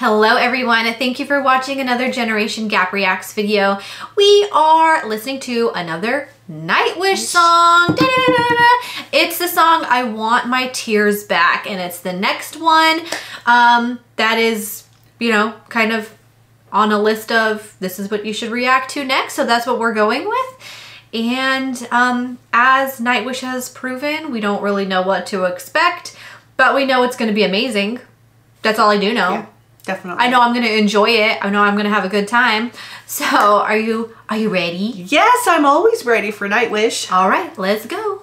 Hello everyone, thank you for watching another Generation Gap Reacts video. We are listening to another Nightwish song. Da -da -da it's the song I Want My Tears Back and it's the next one um, that is, you know, kind of on a list of this is what you should react to next. So that's what we're going with. And um, as Nightwish has proven, we don't really know what to expect, but we know it's going to be amazing. That's all I do know. Yeah. Definitely. I know I'm gonna enjoy it. I know I'm gonna have a good time. So are you are you ready? Yes, I'm always ready for Nightwish. All right, let's go.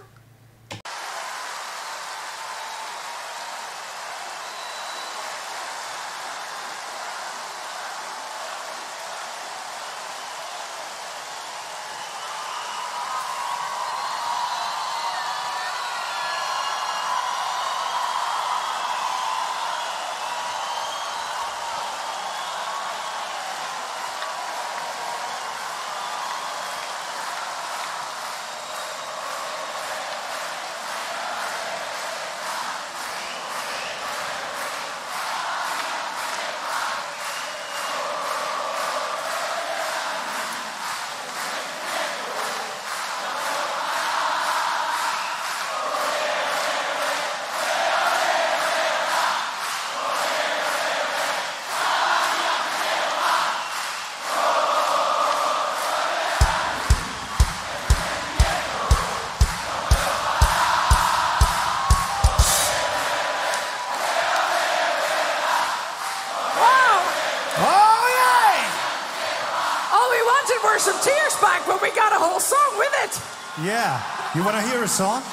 Yeah. You want to hear a song?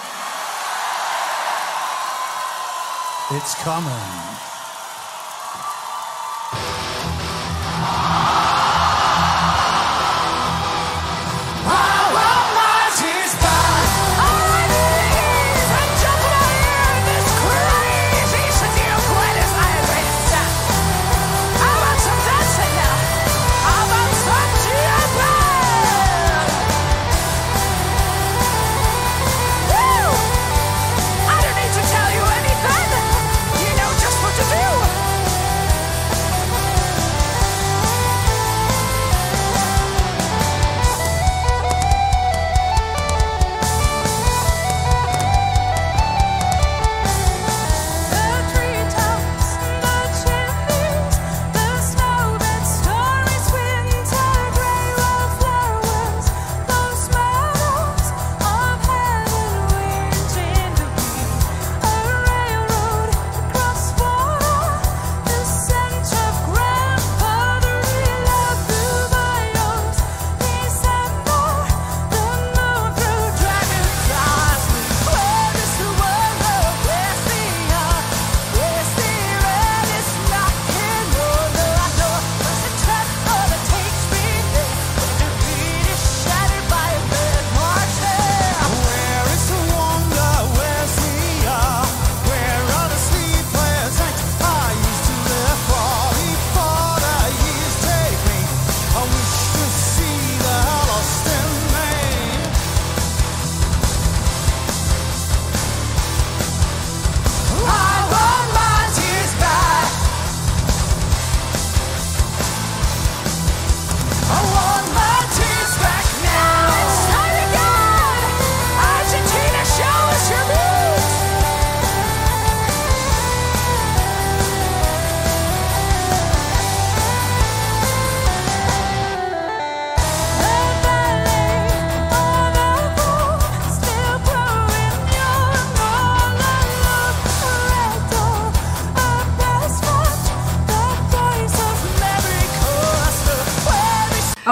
It's coming.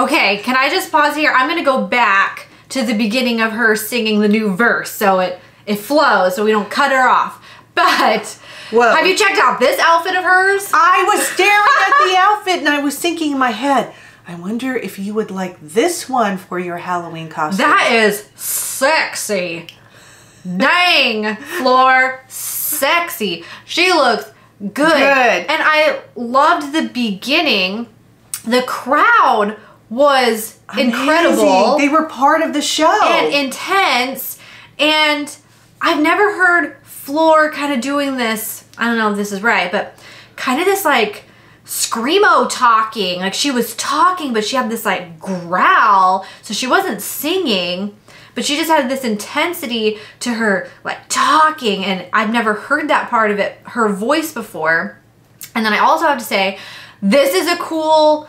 Okay, can I just pause here? I'm gonna go back to the beginning of her singing the new verse so it, it flows so we don't cut her off. But Whoa. have you checked out this outfit of hers? I was staring at the outfit and I was thinking in my head, I wonder if you would like this one for your Halloween costume. That is sexy. Dang, Floor, sexy. She looks good. Good. And I loved the beginning. The crowd was Amazing. incredible. They were part of the show. And intense. And I've never heard Floor kind of doing this. I don't know if this is right, but kind of this like screamo talking. Like she was talking, but she had this like growl. So she wasn't singing, but she just had this intensity to her like talking. And I've never heard that part of it, her voice before. And then I also have to say, this is a cool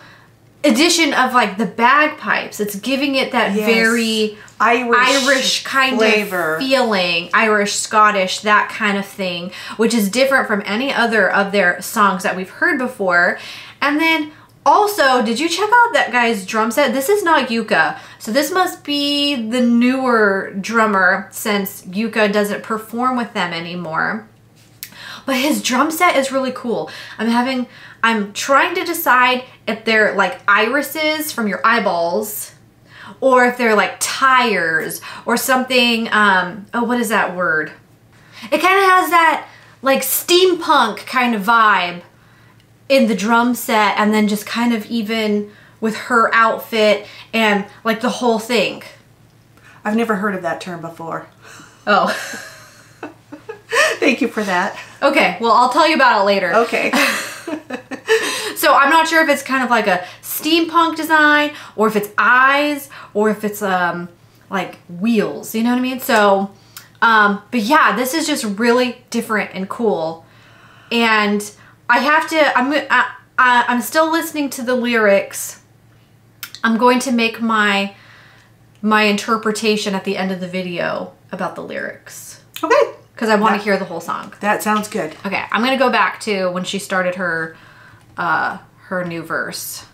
addition of like the bagpipes. It's giving it that Yes. very Irish Irish kind flavor. of feeling, Irish, Scottish, that kind of thing, which is different from any other of their songs that we've heard before. And then also, did you check out that guy's drum set? This is not Jukka. So this must be the newer drummer since Jukka doesn't perform with them anymore. But his drum set is really cool. I'm having I'm trying to decide if they're like irises from your eyeballs or if they're like tires or something um oh what is that word? It kind of has that like steampunk kind of vibe in the drum set and then just kind of even with her outfit and like the whole thing. I've never heard of that term before. Oh. Thank you for that. Okay, well I'll tell you about it later. Okay. So I'm not sure if it's kind of like a steampunk design or if it's eyes or if it's um like wheels, you know what I mean? So um but yeah, this is just really different and cool. And I have to I'm I, I, I'm still listening to the lyrics. I'm going to make my my interpretation at the end of the video about the lyrics okay. Because I want to hear the whole song. That sounds good. Okay, I'm gonna go back to when she started her uh her new verse.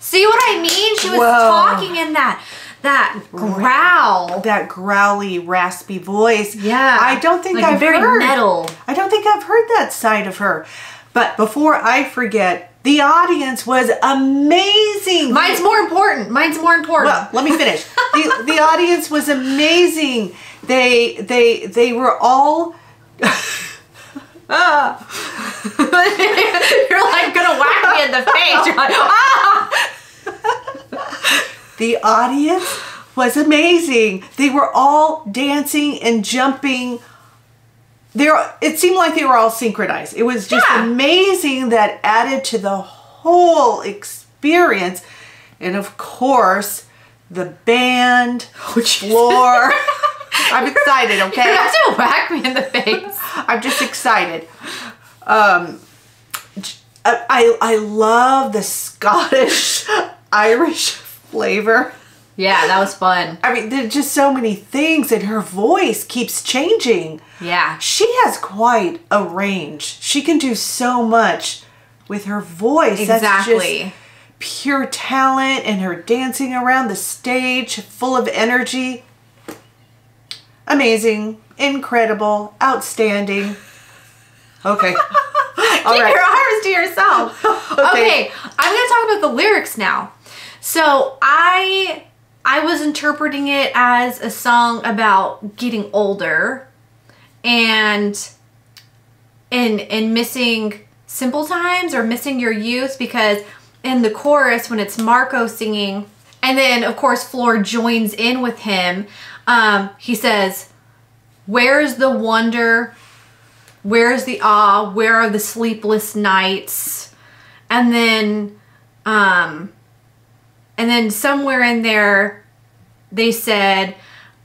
See what I mean? She was Whoa. talking in that that growl. That growly, raspy voice. Yeah. I don't think Like I've very heard. metal. I don't think I've heard that side of her. But before I forget, the audience was amazing. Mine's more important. Mine's more important. Well, let me finish. the the audience was amazing. They they they were all You're like gonna whack me in the face. You're like, ah! the audience was amazing. They were all dancing and jumping. There it seemed like they were all synchronized. It was just Yeah. amazing that added to the whole experience. And of course, the band, Floor. I'm excited, okay? You're not gonna whack me in the face. I'm just excited. Um, I, I love the Scottish Irish flavor. Yeah, that was fun. I mean, there's just so many things, and her voice keeps changing. Yeah. She has quite a range. She can do so much with her voice. That's Exactly. just pure talent, and her dancing around the stage, full of energy. Amazing, incredible, outstanding. Okay. All Keep right. your arms to yourself. okay. I'm gonna talk about the lyrics now. So I I was interpreting it as a song about getting older and and and missing simple times or missing your youth because in the chorus when it's Marco singing and then of course Floor joins in with him um, he says where's the wonder? Where's the awe? Where are the sleepless nights? And then um and then somewhere in there they said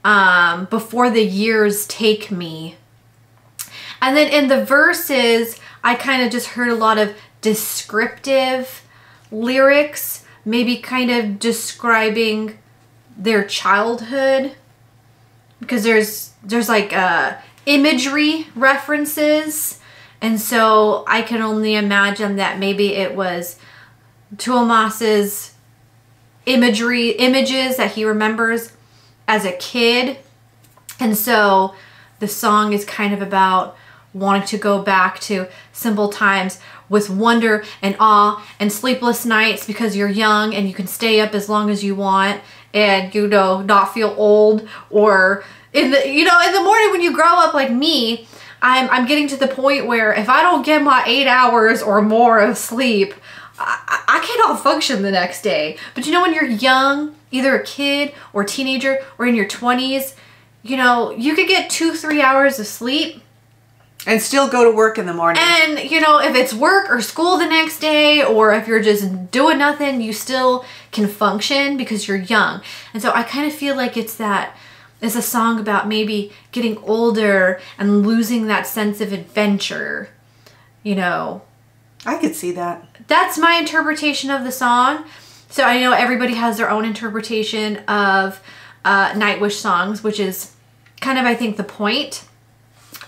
um before the years take me. And then in the verses i kind of just heard a lot of descriptive lyrics maybe kind of describing their childhood because there's there's like uh imagery references. And so i can only imagine that maybe it was Tuomas's imagery images that he remembers as a kid. And so the song is kind of about wanting to go back to simple times with wonder and awe and sleepless nights because you're young and you can stay up as long as you want and you know not feel old or in the you know in the morning when you grow up like me I'm I'm getting to the point where if I don't get my 8 hours or more of sleep I, I cannot function the next day. But you know, when you're young, either a kid or teenager or in your 20s, you know, you could get two, three hours of sleep. And still go to work in the morning. And, you know, if it's work or school the next day, or if you're just doing nothing, you still can function because you're young. And so I kind of feel like it's that. It's a song about maybe getting older and losing that sense of adventure. You know, I could see that. that's my interpretation of the song. So I know everybody has their own interpretation of uh, Nightwish songs, which is kind of I think the point.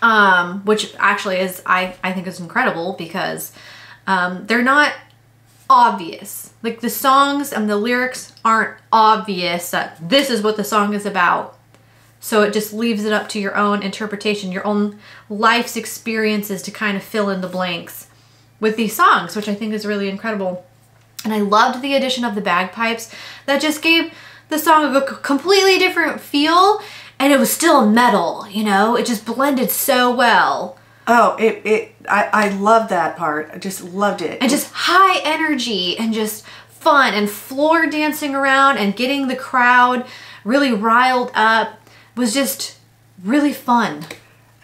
Um, which actually is I I think is incredible because um, they're not obvious. Like the songs and the lyrics aren't obvious that this is what the song is about. So it just leaves it up to your own interpretation, your own life's experiences to kind of fill in the blanks with these songs, which I think is really incredible. And I loved the addition of the bagpipes that just gave the song a completely different feel and it was still metal, you know? It just blended so well. Oh, it, it I, I love that part. I just loved it. And just high energy and just fun and Floor dancing around and getting the crowd really riled up was just really fun.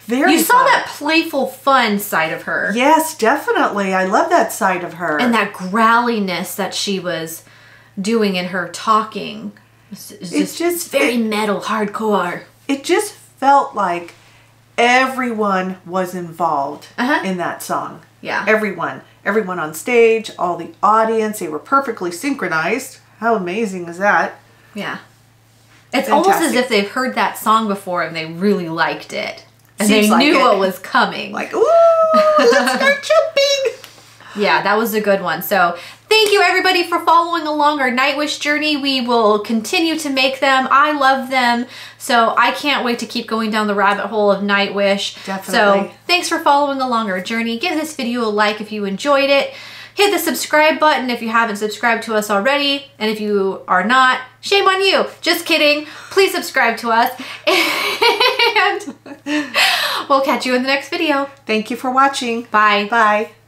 very You saw fun. that playful fun side of her. Yes, definitely. I love that side of her. and that growliness that she was doing in her talking. It's, it's It's just, just- very metal, hardcore. it just felt like everyone was involved Uh-huh. in that song. Yeah. Everyone. Everyone on stage, all the audience, they were perfectly synchronized. How amazing is that? Yeah. It's almost as if they've heard that song before and they really liked it. And Seems they like knew it. what was coming. Like, ooh, let's start jumping. Yeah, that was a good one. So thank you everybody for following along our Nightwish journey. We will continue to make them. I love them. So I can't wait to keep going down the rabbit hole of Nightwish. Definitely. So thanks for following along our journey. Give this video a like if you enjoyed it. Hit the subscribe button if you haven't subscribed to us already. And if you are not, shame on you. Just kidding. Please subscribe to us. And we'll catch you in the next video. Thank you for watching. Bye. Bye.